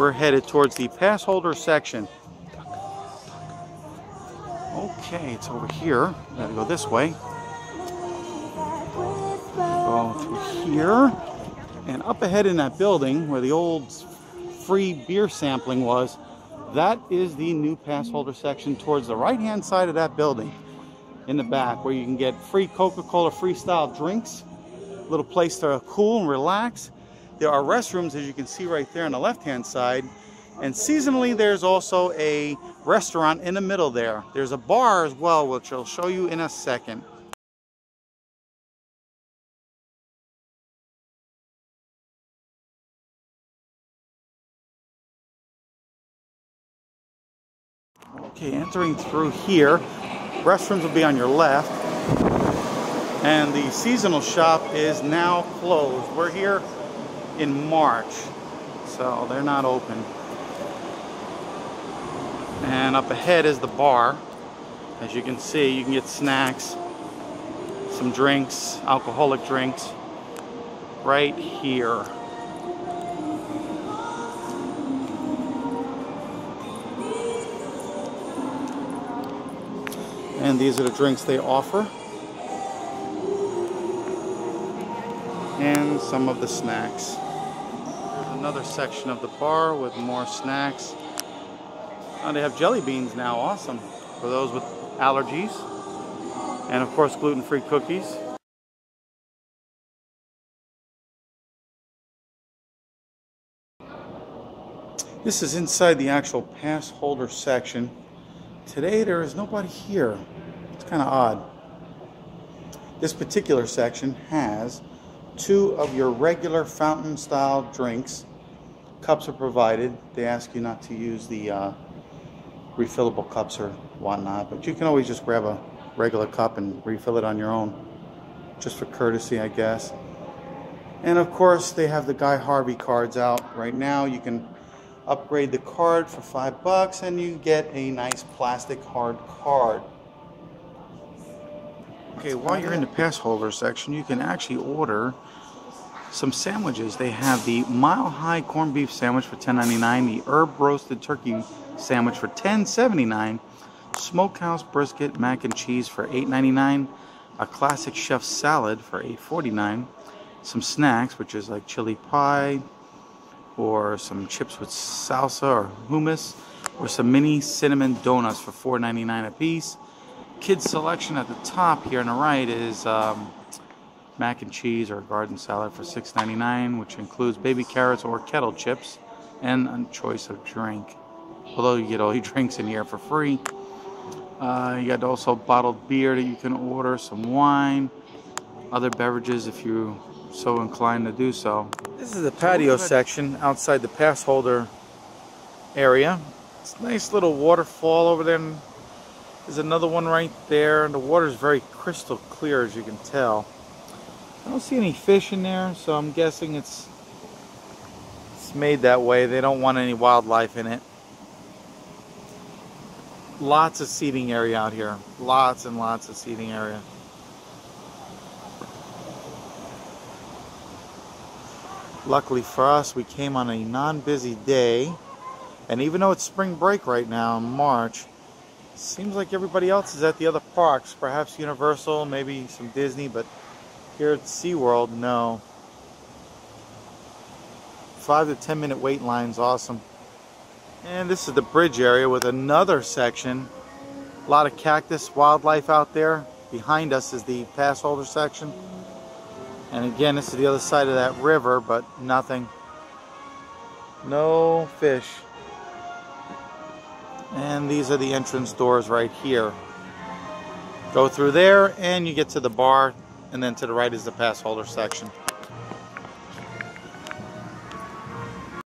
we're headed towards the pass holder section. Okay, it's over here. Gotta go this way. Go through here. And up ahead in that building where the old free beer sampling was, that is the new pass holder section towards the right hand side of that building in the back where you can get free Coca-Cola freestyle drinks, little place to cool and relax. There are restrooms as you can see right there on the left hand side and seasonally there's also a restaurant in the middle there. There's a bar as well which I'll show you in a second. Okay, entering through here, restrooms will be on your left. And the seasonal shop is now closed. We're here in March, so they're not open. And up ahead is the bar. As you can see, you can get snacks, some drinks, alcoholic drinks, right here. And these are the drinks they offer. And some of the snacks. Another section of the bar with more snacks. Oh, they have jelly beans now, awesome. For those with allergies. And of course, gluten-free cookies. This is inside the actual pass holder section. Today there is nobody here. It's kind of odd. This particular section has two of your regular fountain style drinks. Cups are provided. They ask you not to use the uh, refillable cups or whatnot, but you can always just grab a regular cup and refill it on your own, just for courtesy, I guess. And of course, they have the Guy Harvey cards out right now. You can upgrade the card for five bucks and you get a nice plastic hard card. Okay, while you're in the pass holder section, you can actually order some sandwiches. They have the Mile High corned beef sandwich for $10.99, the herb roasted turkey sandwich for $10.79, smokehouse brisket mac and cheese for $8.99, a classic chef salad for $8.49, some snacks, which is like chili pie, or some chips with salsa or hummus, or some mini cinnamon donuts for $4.99 a piece. Kids selection at the top here on the right is um, mac and cheese or garden salad for $6.99, which includes baby carrots or kettle chips, and a choice of drink. Although you get all your drinks in here for free. Uh, you got also bottled beer that you can order, some wine, other beverages if you so inclined to do so. This is the patio section outside the pass holder area. It's a nice little waterfall over there. There's another one right there. And the water is very crystal clear as you can tell. I don't see any fish in there, so I'm guessing it's it's made that way. They don't want any wildlife in it. Lots of seating area out here. Lots and lots of seating area. Luckily for us, we came on a non-busy day. And even though it's spring break right now in March, seems like everybody else is at the other parks. Perhaps Universal, maybe some Disney, but here at SeaWorld, no. Five to ten minute wait line's awesome. And this is the bridge area with another section. A lot of cactus wildlife out there. Behind us is the pass holder section. And again, this is the other side of that river, but nothing. No fish. And these are the entrance doors right here. Go through there and you get to the bar and then to the right is the pass holder section.